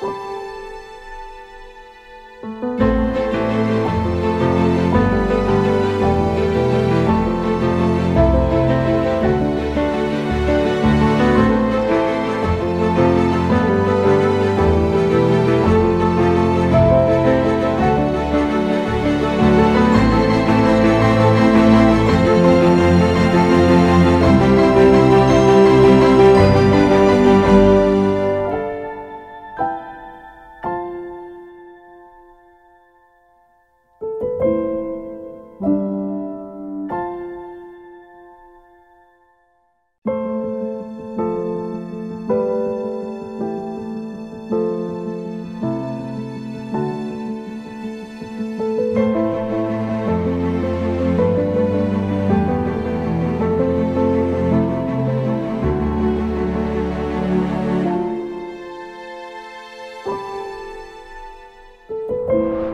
Thank you. You